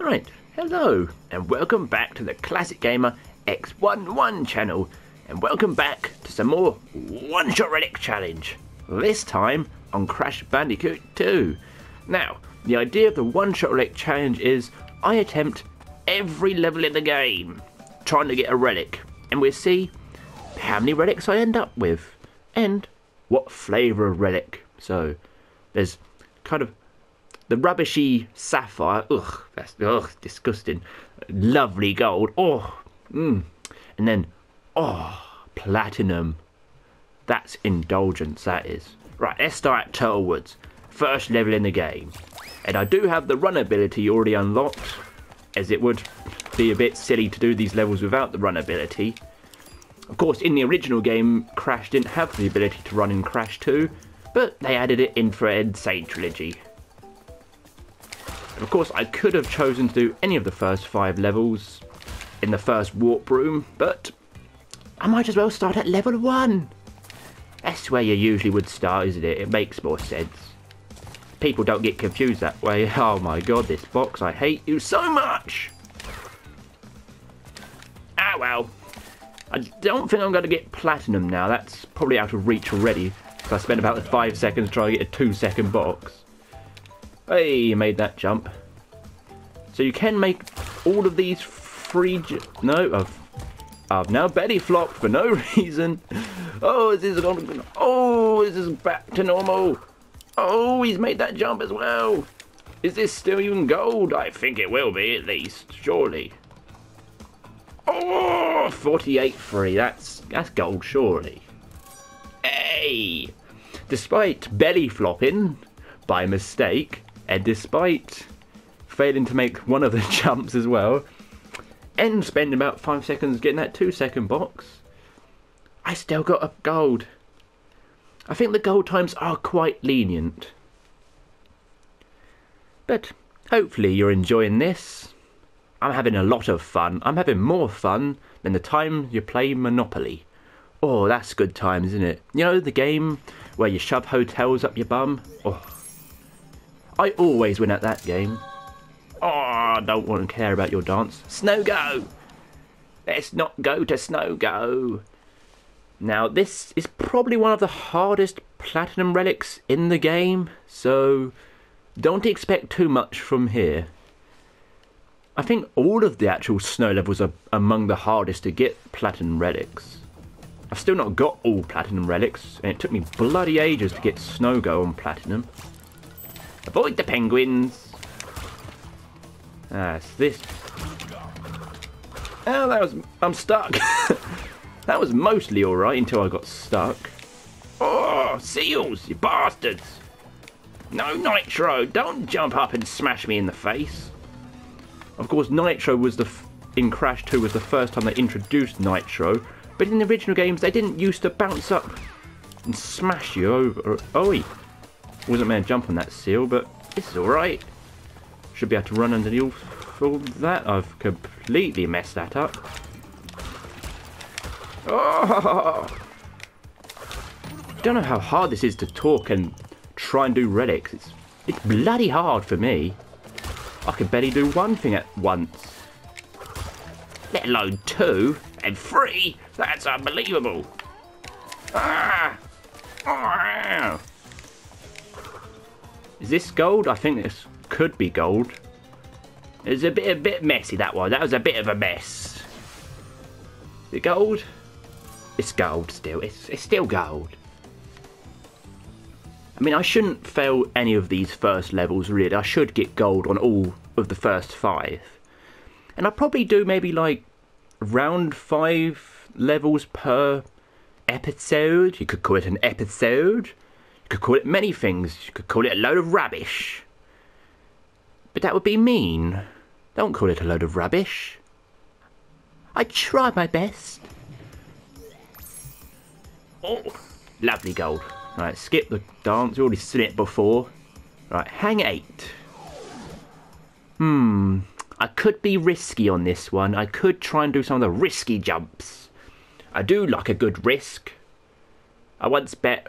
Right, hello, and welcome back to the Classic Gamer X11 channel, and welcome back to some more One Shot Relic Challenge, this time on Crash Bandicoot 2. Now, the idea of the One Shot Relic Challenge is I attempt every level in the game, trying to get a relic, and we'll see how many relics I end up with, and what flavour of relic. So, there's kind of the rubbishy sapphire, ugh, that's ugh, disgusting. Lovely gold, oh, mm. and then, oh, platinum. That's indulgence, that is. Right, let's start at Turtle Woods, first level in the game. And I do have the run ability already unlocked, as it would be a bit silly to do these levels without the run ability. Of course, in the original game, Crash didn't have the ability to run in Crash 2, but they added it in for N. Sane Trilogy. Of course, I could have chosen to do any of the first five levels in the first warp room, but I might as well start at level one. That's where you usually would start, isn't it? It makes more sense. People don't get confused that way. Oh my god, this box, I hate you so much! Ah well. I don't think I'm going to get platinum now. That's probably out of reach already. I spent about five seconds trying to get a two second box. Hey, you made that jump. So you can make all of these free... no, I've, I've now belly flopped for no reason. Oh, is this going Oh, is this back to normal? Oh, he's made that jump as well. Is this still even gold? I think it will be, at least. Surely. Oh, 48 free. That's, that's gold, surely. Hey! Despite belly flopping, by mistake, and despite failing to make one of the jumps as well, and spending about five seconds getting that two second box, I still got a gold. I think the gold times are quite lenient. But hopefully you're enjoying this. I'm having a lot of fun. I'm having more fun than the time you play Monopoly. Oh, that's good times, isn't it? You know, the game where you shove hotels up your bum? Oh, I always win at that game. Oh, I don't want to care about your dance. Snow Go! Let's not go to Snow Go. Now, this is probably one of the hardest platinum relics in the game, so don't expect too much from here. I think all of the actual snow levels are among the hardest to get platinum relics. I've still not got all platinum relics, and it took me bloody ages to get Snow Go on platinum. Avoid the penguins. Ah, it's this. Oh, that was... I'm stuck. that was mostly alright until I got stuck. Oh, seals, you bastards. No, Nitro, don't jump up and smash me in the face. Of course, Nitro was the... in Crash 2 was the first time they introduced Nitro, but in the original games they didn't used to bounce up and smash you over. Oh, wasn't meant to jump on that seal, but it's alright. Should be able to run under underneath all that. I've completely messed that up. Oh! Don't know how hard this is to talk and try and do relics. It's, it's bloody hard for me. I can barely do one thing at once. Let alone two and three. That's unbelievable. Ah! Oh! Is this gold? I think this could be gold. It's a bit a bit messy that one. That was a bit of a mess. Is it gold? It's gold still. It's it's still gold. I mean, I shouldn't fail any of these first levels, really. I should get gold on all of the first five. And I probably do maybe like round five levels per episode. You could call it an episode You could call it many things. You could call it a load of rubbish. But that would be mean. Don't call it a load of rubbish. I try my best. Oh, lovely gold. Right, skip the dance. You already seen it before. Right, hang eight. Hmm. I could be risky on this one. I could try and do some of the risky jumps. I do like a good risk. I once bet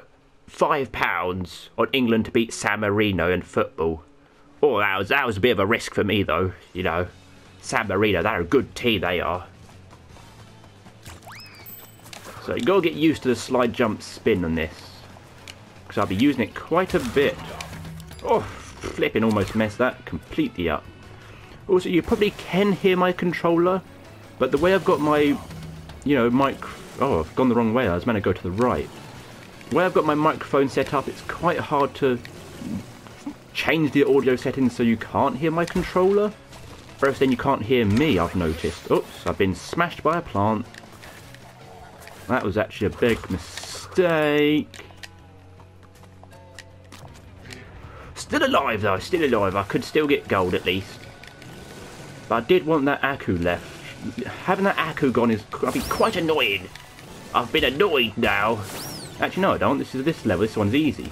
five pounds on England to beat San Marino in football. Oh, that was, that was a bit of a risk for me, though. You know, San Marino, they're a good team, they are. So you gotta get used to the slide jump spin on this. Because I'll be using it quite a bit. Oh, flipping almost messed that completely up. Also, you probably can hear my controller, but the way I've got my, you know, mic... Oh, I've gone the wrong way. I was meant to go to the right. The way I've got my microphone set up, it's quite hard to change the audio settings so you can't hear my controller. Else then you can't hear me, I've noticed. Oops, I've been smashed by a plant. That was actually a big mistake. Still alive though, still alive. I could still get gold at least. But I did want that Aku left. Having that Aku gone is I'd be quite annoying. I've been annoyed now. Actually, no, I don't. This is this level. This one's easy.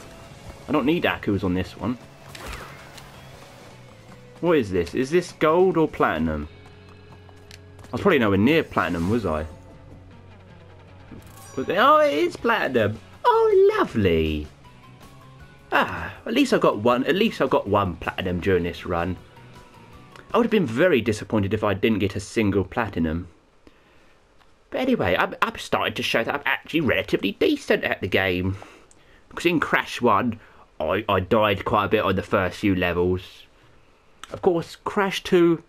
I don't need Akus on this one. What is this? Is this gold or platinum? I was probably nowhere near platinum, was I? Oh, it is platinum. Oh, lovely. Ah, at least I got one. At least I got one platinum during this run. I would have been very disappointed if I didn't get a single platinum. But anyway, I'm, I'm starting to show that I'm actually relatively decent at the game. Because in Crash 1, I, I died quite a bit on the first few levels. Of course, Crash 2,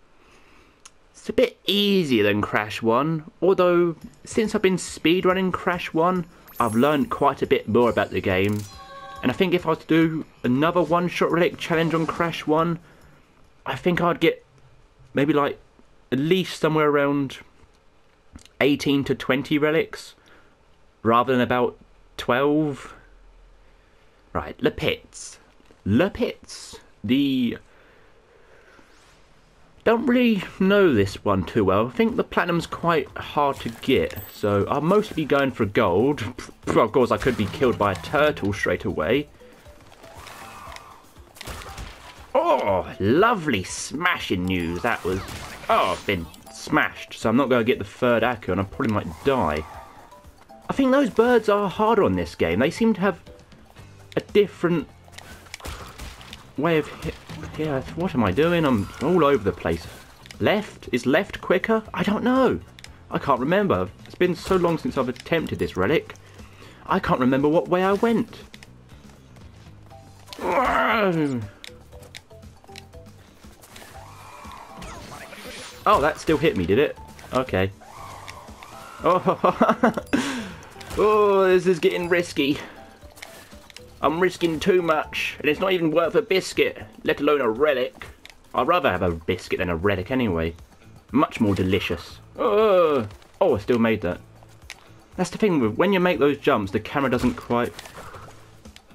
it's a bit easier than Crash 1. Although, since I've been speedrunning Crash 1, I've learned quite a bit more about the game. And I think if I was to do another one-shot relic challenge on Crash 1, I think I'd get maybe like at least somewhere around 18 to 20 relics rather than about 12. Right, Le Pits. Le Pits. The... Don't really know this one too well. I think the platinum's quite hard to get, so I'll mostly be going for gold. Of course, I could be killed by a turtle straight away. Oh, lovely smashing news that was. Oh, I've been smashed, so I'm not going to get the third Aku, and I probably might die. I think those birds are harder on this game. They seem to have a different way of hit. Yeah, what am I doing? I'm all over the place. Left? Is left quicker? I don't know. I can't remember. It's been so long since I've attempted this relic. I can't remember what way I went. Oh, that still hit me, did it? Okay. Oh, oh, this is getting risky. I'm risking too much, and it's not even worth a biscuit, let alone a relic. I'd rather have a biscuit than a relic anyway. Much more delicious. Oh, oh, I still made that. That's the thing with when you make those jumps, the camera doesn't quite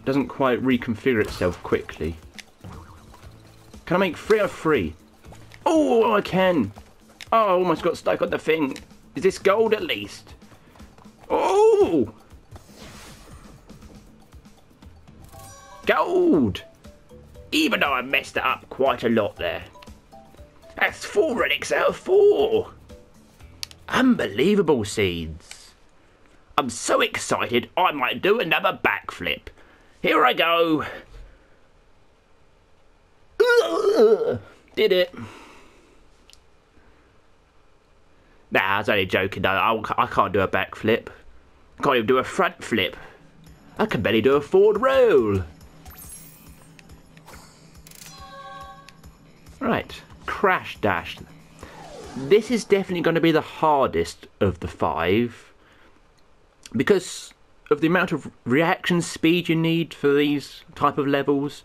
doesn't quite reconfigure itself quickly. Can I make three or three? Oh, I can. Oh, I almost got stuck on the thing. Is this gold at least? Oh! Gold! Even though I messed it up quite a lot there. That's four relics out of four. Unbelievable seeds. I'm so excited I might do another backflip. Here I go. Did it. Nah, I was only joking though. I, I can't do a backflip. I can't even do a front flip. I can barely do a forward roll. Right, Crash Dash. This is definitely going to be the hardest of the five. Because of the amount of reaction speed you need for these type of levels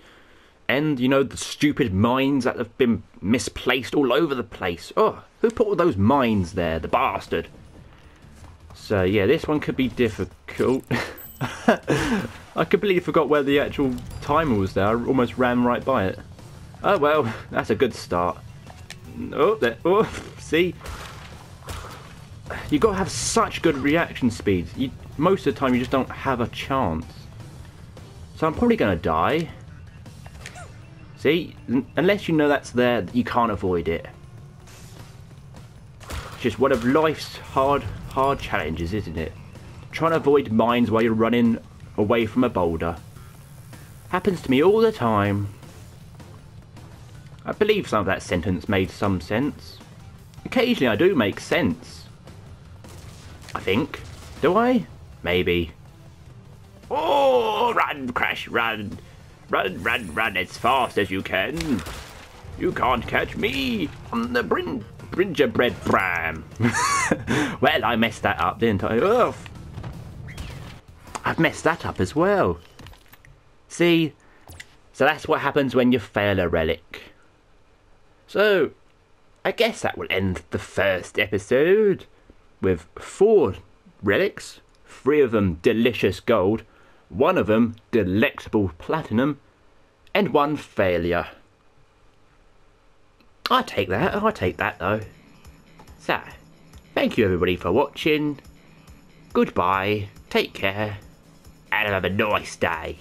and you know the stupid mines that have been misplaced all over the place. Oh, who put all those mines there? The bastard. So yeah, this one could be difficult. I completely forgot where the actual timer was there. I almost ran right by it. Oh well, that's a good start. Oh, there. Oh, see? you've got to have such good reaction speeds. You, most of the time you just don't have a chance. So I'm probably going to die. See? Unless you know that's there, you can't avoid it. It's just one of life's hard, hard challenges, isn't it? Trying to avoid mines while you're running away from a boulder. Happens to me all the time. I believe some of that sentence made some sense. Occasionally I do make sense. I think. Do I? Maybe. Oh, run, Crash, run. Run, run, run as fast as you can. You can't catch me on the brin gingerbread bram. well, I messed that up, didn't I? Oh. I've messed that up as well. See? So that's what happens when you fail a relic. So, I guess that will end the first episode with four relics, three of them delicious gold, one of them delectable platinum, and one failure. I take that, I take that though. So, thank you everybody for watching. Goodbye, take care, and have a nice day.